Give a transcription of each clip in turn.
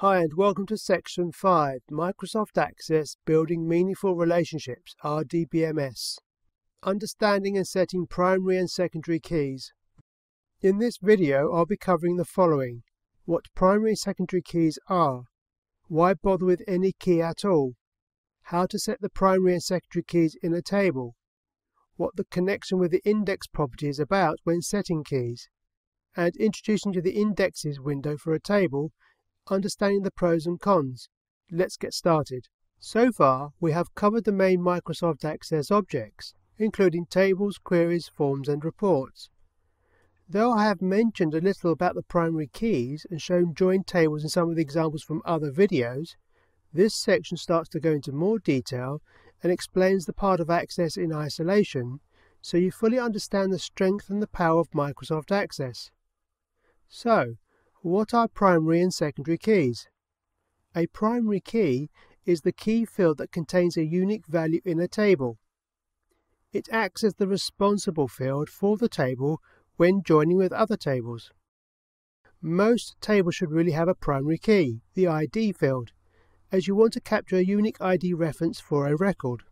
Hi and welcome to section 5, Microsoft Access Building Meaningful Relationships, RDBMS. Understanding and setting primary and secondary keys. In this video I'll be covering the following. What primary and secondary keys are, why bother with any key at all, how to set the primary and secondary keys in a table, what the connection with the index property is about when setting keys, and introducing to the indexes window for a table understanding the pros and cons. Let's get started. So far, we have covered the main Microsoft Access objects, including tables, queries, forms and reports. Though I have mentioned a little about the primary keys and shown joined tables in some of the examples from other videos, this section starts to go into more detail and explains the part of Access in isolation so you fully understand the strength and the power of Microsoft Access. So, what are primary and secondary keys? A primary key is the key field that contains a unique value in a table. It acts as the responsible field for the table when joining with other tables. Most tables should really have a primary key, the ID field, as you want to capture a unique ID reference for a record.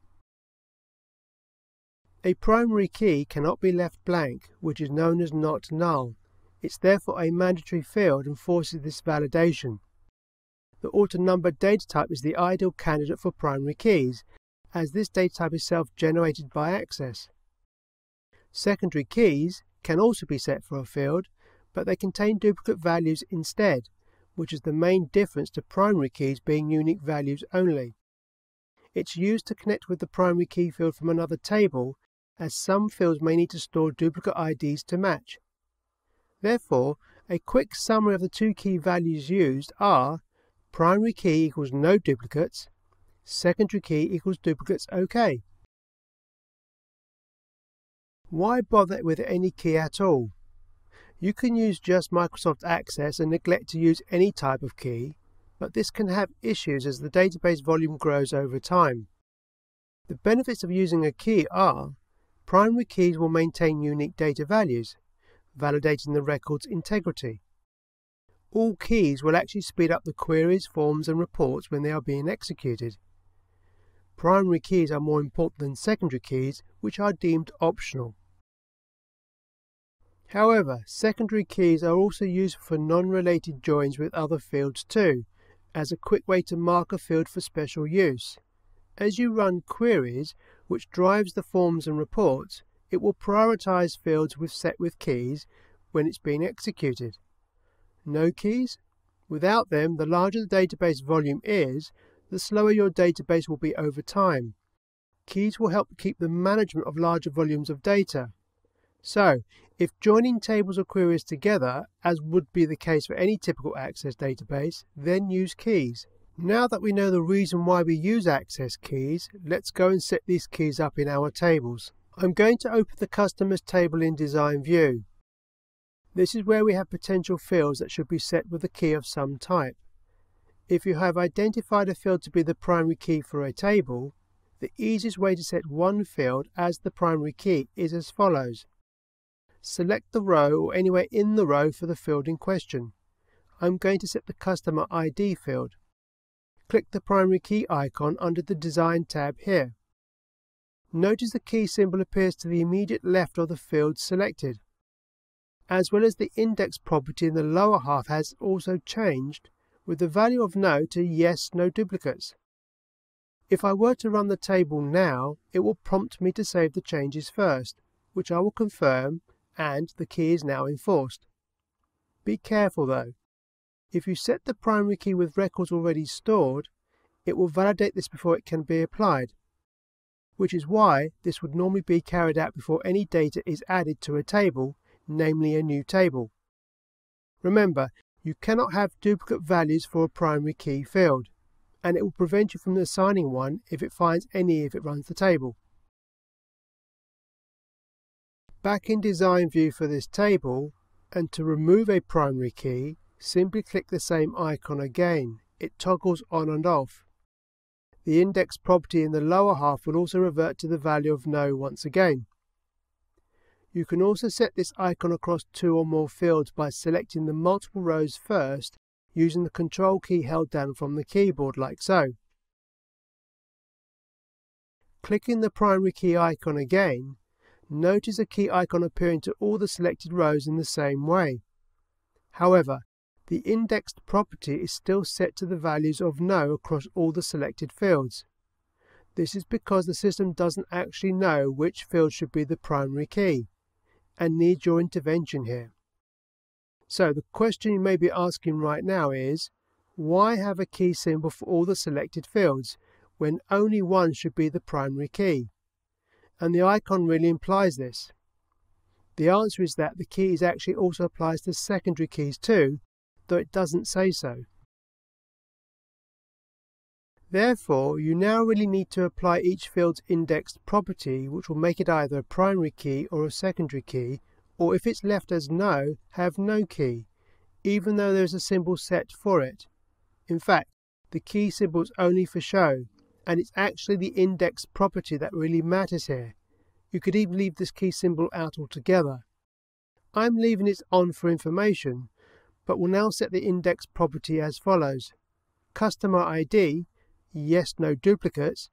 A primary key cannot be left blank, which is known as not null, it's therefore a mandatory field and forces this validation. The auto-numbered data type is the ideal candidate for primary keys, as this data type is self-generated by Access. Secondary keys can also be set for a field, but they contain duplicate values instead, which is the main difference to primary keys being unique values only. It's used to connect with the primary key field from another table, as some fields may need to store duplicate IDs to match. Therefore, a quick summary of the two key values used are primary key equals no duplicates, secondary key equals duplicates OK. Why bother with any key at all? You can use just Microsoft Access and neglect to use any type of key, but this can have issues as the database volume grows over time. The benefits of using a key are primary keys will maintain unique data values, validating the record's integrity. All keys will actually speed up the queries, forms and reports when they are being executed. Primary keys are more important than secondary keys, which are deemed optional. However, secondary keys are also useful for non-related joins with other fields too, as a quick way to mark a field for special use. As you run queries, which drives the forms and reports, it will prioritize fields with set with keys when it's being executed. No keys? Without them, the larger the database volume is, the slower your database will be over time. Keys will help keep the management of larger volumes of data. So, if joining tables or queries together, as would be the case for any typical Access database, then use keys. Now that we know the reason why we use Access keys, let's go and set these keys up in our tables. I'm going to open the Customers table in Design View. This is where we have potential fields that should be set with a key of some type. If you have identified a field to be the primary key for a table, the easiest way to set one field as the primary key is as follows. Select the row or anywhere in the row for the field in question. I'm going to set the Customer ID field. Click the primary key icon under the Design tab here. Notice the key symbol appears to the immediate left of the field selected. As well as the index property in the lower half has also changed, with the value of no to yes, no duplicates. If I were to run the table now, it will prompt me to save the changes first, which I will confirm, and the key is now enforced. Be careful though. If you set the primary key with records already stored, it will validate this before it can be applied, which is why this would normally be carried out before any data is added to a table, namely a new table. Remember, you cannot have duplicate values for a primary key field, and it will prevent you from assigning one if it finds any if it runs the table. Back in Design View for this table, and to remove a primary key, simply click the same icon again. It toggles on and off. The index property in the lower half will also revert to the value of no once again. You can also set this icon across two or more fields by selecting the multiple rows first using the control key held down from the keyboard like so. Clicking the primary key icon again, notice a key icon appearing to all the selected rows in the same way. However, the indexed property is still set to the values of no across all the selected fields. This is because the system doesn't actually know which field should be the primary key and needs your intervention here. So the question you may be asking right now is, why have a key symbol for all the selected fields when only one should be the primary key? And the icon really implies this. The answer is that the keys actually also applies to secondary keys too, though it doesn't say so. Therefore, you now really need to apply each field's indexed property, which will make it either a primary key or a secondary key, or if it's left as no, have no key, even though there is a symbol set for it. In fact, the key symbol is only for show, and it's actually the index property that really matters here. You could even leave this key symbol out altogether. I'm leaving it on for information, but will now set the index property as follows. Customer ID, yes, no duplicates,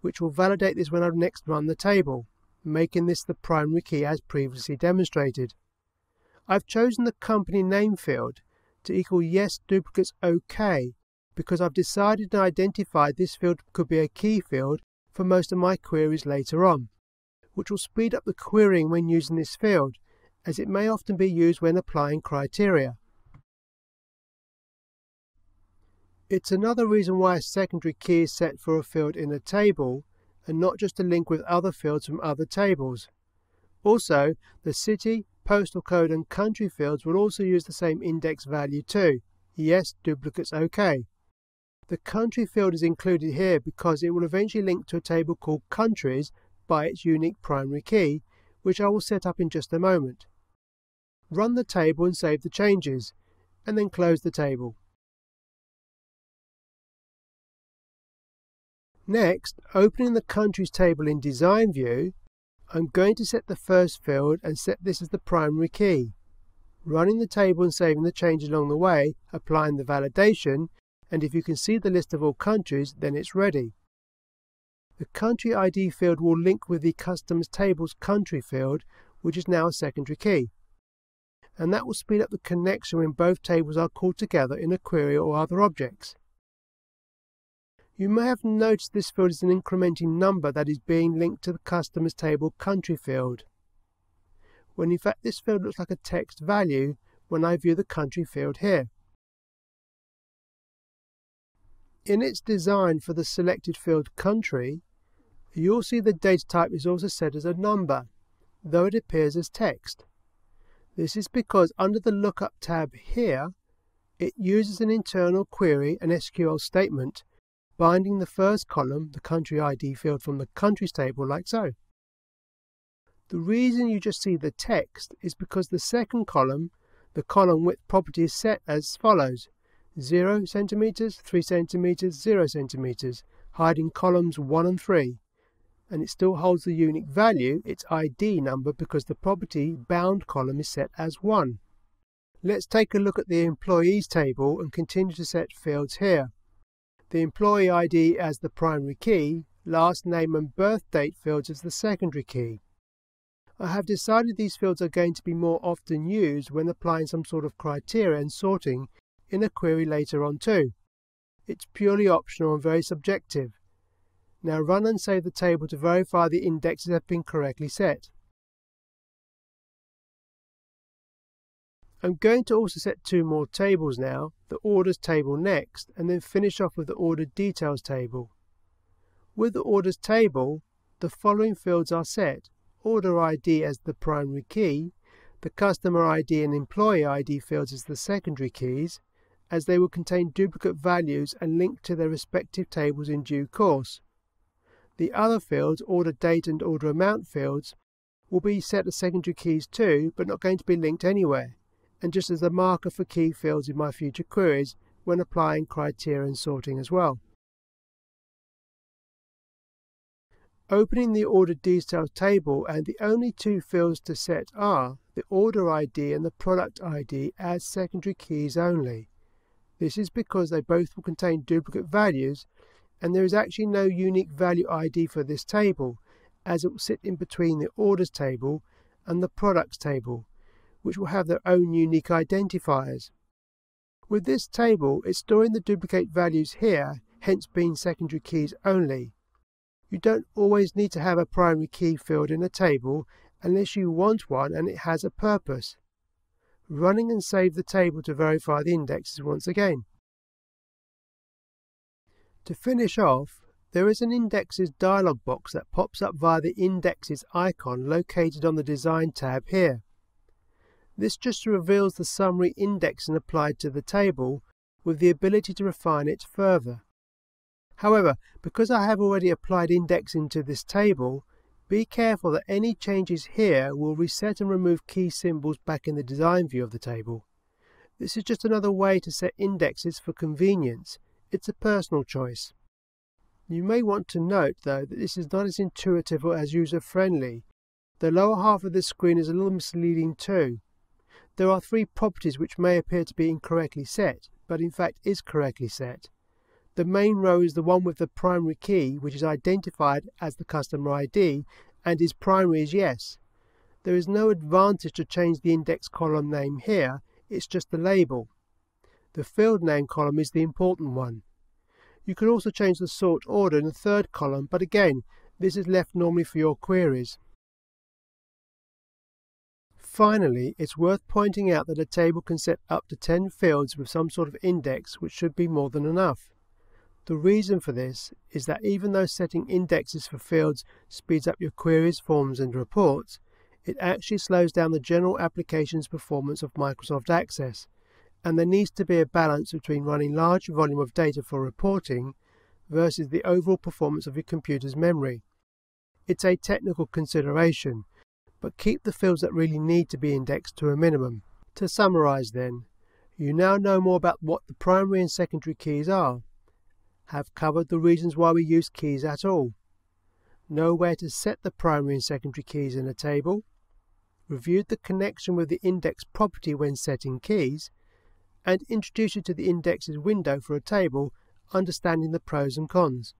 which will validate this when I next run the table making this the primary key as previously demonstrated. I've chosen the company name field to equal yes duplicates OK because I've decided and identified this field could be a key field for most of my queries later on, which will speed up the querying when using this field, as it may often be used when applying criteria. It's another reason why a secondary key is set for a field in a table and not just a link with other fields from other tables. Also, the city, postal code and country fields will also use the same index value too. Yes, duplicates OK. The country field is included here because it will eventually link to a table called countries by its unique primary key, which I will set up in just a moment. Run the table and save the changes, and then close the table. Next, opening the countries table in design view, I'm going to set the first field and set this as the primary key. Running the table and saving the changes along the way, applying the validation, and if you can see the list of all countries, then it's ready. The country ID field will link with the customs tables country field, which is now a secondary key. And that will speed up the connection when both tables are called together in a query or other objects. You may have noticed this field is an incrementing number that is being linked to the customers table country field, when in fact this field looks like a text value when I view the country field here. In its design for the selected field country, you'll see the data type is also set as a number, though it appears as text. This is because under the lookup tab here, it uses an internal query, an SQL statement, binding the first column, the country ID field, from the countries table like so. The reason you just see the text is because the second column, the column width property is set as follows 0 centimeters, 3 centimeters, 0 centimeters, hiding columns 1 and 3. And it still holds the unique value, its ID number, because the property bound column is set as 1. Let's take a look at the employees table and continue to set fields here the employee ID as the primary key, last name and birth date fields as the secondary key. I have decided these fields are going to be more often used when applying some sort of criteria and sorting in a query later on too. It's purely optional and very subjective. Now run and save the table to verify the indexes have been correctly set. I'm going to also set two more tables now, the orders table next, and then finish off with the order details table. With the orders table, the following fields are set. Order ID as the primary key, the customer ID and employee ID fields as the secondary keys, as they will contain duplicate values and link to their respective tables in due course. The other fields, order date and order amount fields, will be set as secondary keys too, but not going to be linked anywhere and just as a marker for key fields in my future queries when applying criteria and sorting as well. Opening the order details table and the only two fields to set are the order ID and the product ID as secondary keys only. This is because they both will contain duplicate values and there is actually no unique value ID for this table as it will sit in between the orders table and the products table, which will have their own unique identifiers. With this table, it's storing the duplicate values here, hence being secondary keys only. You don't always need to have a primary key field in a table unless you want one and it has a purpose. Running and save the table to verify the indexes once again. To finish off, there is an Indexes dialog box that pops up via the Indexes icon located on the Design tab here. This just reveals the summary indexing applied to the table with the ability to refine it further. However, because I have already applied indexing to this table, be careful that any changes here will reset and remove key symbols back in the design view of the table. This is just another way to set indexes for convenience. It's a personal choice. You may want to note, though, that this is not as intuitive or as user-friendly. The lower half of the screen is a little misleading too. There are three properties which may appear to be incorrectly set, but in fact is correctly set. The main row is the one with the primary key, which is identified as the customer ID, and is primary as yes. There is no advantage to change the index column name here, it's just the label. The field name column is the important one. You can also change the sort order in the third column, but again, this is left normally for your queries. Finally, it's worth pointing out that a table can set up to 10 fields with some sort of index, which should be more than enough. The reason for this is that even though setting indexes for fields speeds up your queries, forms and reports, it actually slows down the general application's performance of Microsoft Access and there needs to be a balance between running large volume of data for reporting versus the overall performance of your computer's memory. It's a technical consideration, but keep the fields that really need to be indexed to a minimum. To summarize then, you now know more about what the primary and secondary keys are, have covered the reasons why we use keys at all, know where to set the primary and secondary keys in a table, reviewed the connection with the index property when setting keys, and introduced you to the indexes window for a table, understanding the pros and cons.